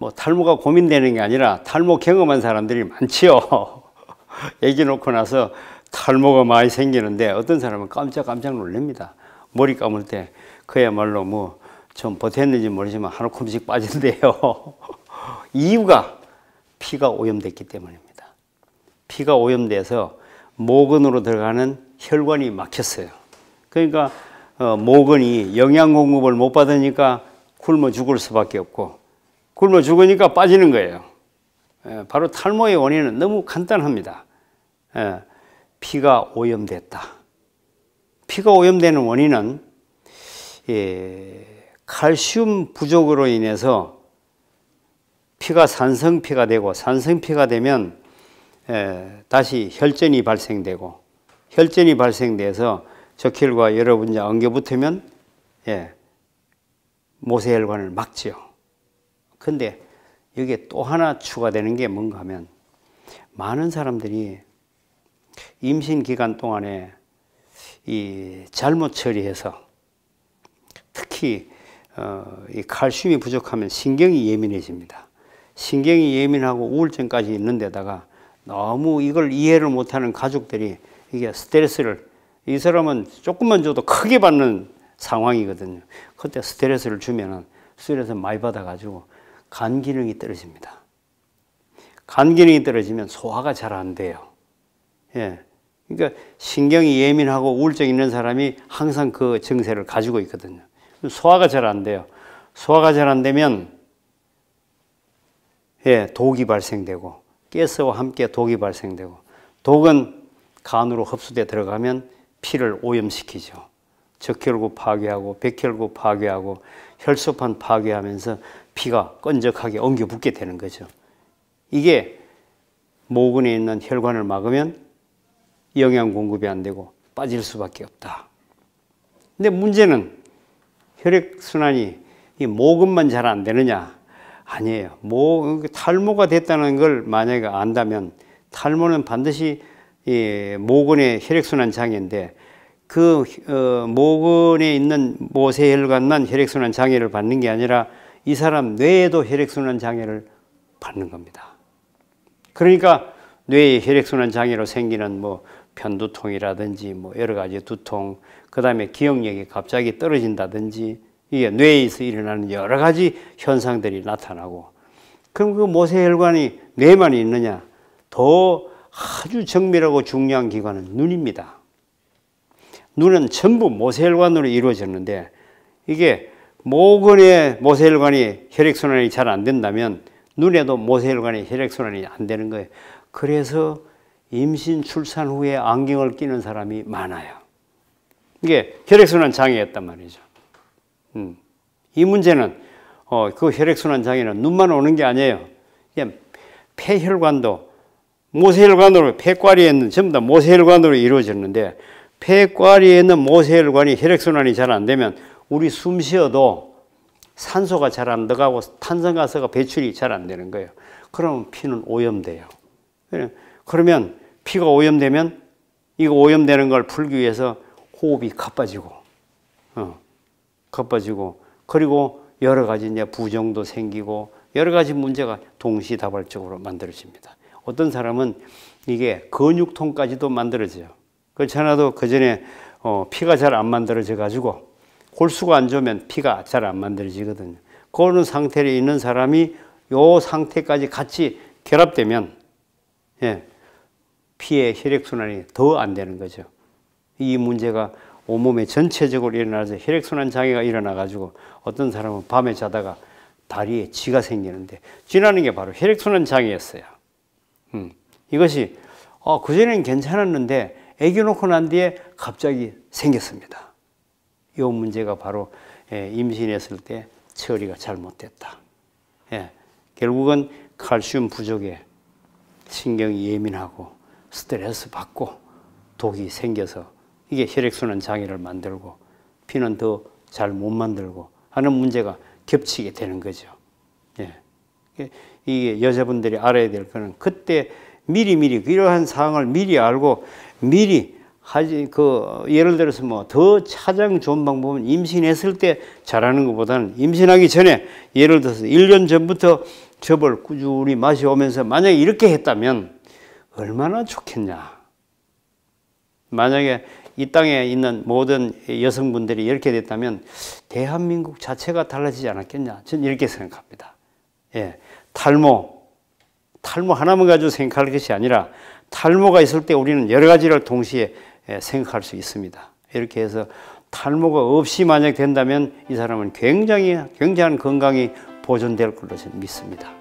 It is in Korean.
뭐 탈모가 고민되는 게 아니라 탈모 경험한 사람들이 많지요. 애기 놓고 나서 탈모가 많이 생기는데 어떤 사람은 깜짝깜짝 놀랍니다. 머리 감을 때 그야말로 뭐 좀 버텼는지 모르지만 한 움씩 빠진대요. 이유가 피가 오염됐기 때문입니다. 피가 오염돼서 모근으로 들어가는 혈관이 막혔어요. 그러니까 어, 모근이 영양 공급을 못 받으니까 굶어 죽을 수밖에 없고 굶어 죽으니까 빠지는 거예요. 예, 바로 탈모의 원인은 너무 간단합니다. 예, 피가 오염됐다. 피가 오염되는 원인은 예, 칼슘 부족으로 인해서 피가 산성피가 되고 산성피가 되면 다시 혈전이 발생되고 혈전이 발생돼서 적혈과 여러 분자 엉겨 붙으면 예, 모세혈관을 막지요. 근데 여기에 또 하나 추가되는 게 뭔가 하면 많은 사람들이 임신 기간 동안에 이 잘못 처리해서 특히 어, 이 칼슘이 부족하면 신경이 예민해집니다. 신경이 예민하고 우울증까지 있는 데다가 너무 이걸 이해를 못하는 가족들이 이게 스트레스를 이 사람은 조금만 줘도 크게 받는 상황이거든요. 그때 스트레스를 주면은 스트레스 많이 받아가지고 간 기능이 떨어집니다. 간 기능이 떨어지면 소화가 잘 안 돼요. 예. 그러니까 신경이 예민하고 우울증 있는 사람이 항상 그 증세를 가지고 있거든요. 소화가 잘 안 돼요. 소화가 잘 안 되면 예, 독이 발생되고 가스와 함께 독이 발생되고 독은 간으로 흡수돼 들어가면 피를 오염시키죠. 적혈구 파괴하고 백혈구 파괴하고 혈소판 파괴하면서 피가 끈적하게 엉겨 붙게 되는 거죠. 이게 모근에 있는 혈관을 막으면 영양 공급이 안 되고 빠질 수밖에 없다. 근데 문제는 혈액 순환이 이 모근만 잘 안 되느냐? 아니에요. 모 탈모가 됐다는 걸 만약에 안다면 탈모는 반드시 이 모근의 혈액 순환 장애인데 그 어, 모근에 있는 모세혈관만 혈액순환 장애를 받는 게 아니라 이 사람 뇌에도 혈액순환 장애를 받는 겁니다. 그러니까 뇌의 혈액순환 장애로 생기는 뭐 편두통이라든지 뭐 여러 가지 두통, 그 다음에 기억력이 갑자기 떨어진다든지 이게 뇌에서 일어나는 여러 가지 현상들이 나타나고 그럼 그 모세혈관이 뇌만 있느냐? 더 아주 정밀하고 중요한 기관은 눈입니다. 눈은 전부 모세혈관으로 이루어졌는데 이게 모근의 모세혈관이 혈액순환이 잘 안 된다면 눈에도 모세혈관이 혈액순환이 안 되는 거예요. 그래서 임신 출산 후에 안경을 끼는 사람이 많아요. 이게 혈액순환 장애였단 말이죠. 음. 이 문제는 어, 그 혈액순환 장애는 눈만 오는 게 아니에요. 폐혈관도 모세혈관으로 폐과리에 있는 전부 다 모세혈관으로 이루어졌는데 폐과리에 있는 모세혈관이 혈액순환이 잘 안 되면 우리 숨 쉬어도 산소가 잘 안 들어가고 탄산가스가 배출이 잘 안 되는 거예요. 그러면 피는 오염돼요. 그러면 피가 오염되면 이거 오염되는 걸 풀기 위해서 호흡이 가빠지고, 어, 가빠지고, 그리고 여러 가지 이제 부정도 생기고 여러 가지 문제가 동시다발적으로 만들어집니다. 어떤 사람은 이게 근육통까지도 만들어져요. 그렇지 않아도 그 전에 어, 피가 잘 안 만들어져 가지고 골수가 안 좋으면 피가 잘 안 만들어지거든요. 그런 상태에 있는 사람이 요 상태까지 같이 결합되면 예, 피의 혈액순환이 더 안 되는 거죠. 이 문제가 온몸에 전체적으로 일어나서 혈액순환 장애가 일어나 가지고 어떤 사람은 밤에 자다가 다리에 쥐가 생기는데 쥐라는 게 바로 혈액순환 장애였어요. 음, 이것이 어, 그전에는 괜찮았는데 애기 놓고 난 뒤에 갑자기 생겼습니다. 이 문제가 바로 예, 임신했을 때 처리가 잘못됐다. 예, 결국은 칼슘 부족에 신경이 예민하고 스트레스 받고 독이 생겨서 이게 혈액순환 장애를 만들고 피는 더 잘 못 만들고 하는 문제가 겹치게 되는 거죠. 예. 이게 여자분들이 알아야 될 거는 그때 미리미리 이러한 상황을 미리 알고 미리 하지 그 예를 들어서 뭐더 가장 좋은 방법은 임신했을 때 잘하는 것보다는 임신하기 전에 예를 들어서 1년 전부터 접을 꾸준히 마셔오면서 만약에 이렇게 했다면 얼마나 좋겠냐. 만약에 이 땅에 있는 모든 여성분들이 이렇게 됐다면 대한민국 자체가 달라지지 않았겠냐. 저는 이렇게 생각합니다. 예. 탈모. 탈모 하나만 가지고 생각할 것이 아니라 탈모가 있을 때 우리는 여러 가지를 동시에 예, 생각할 수 있습니다. 이렇게 해서 탈모가 없이 만약 된다면 이 사람은 굉장히 굉장한 건강이 보존될 걸로 믿습니다.